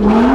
one.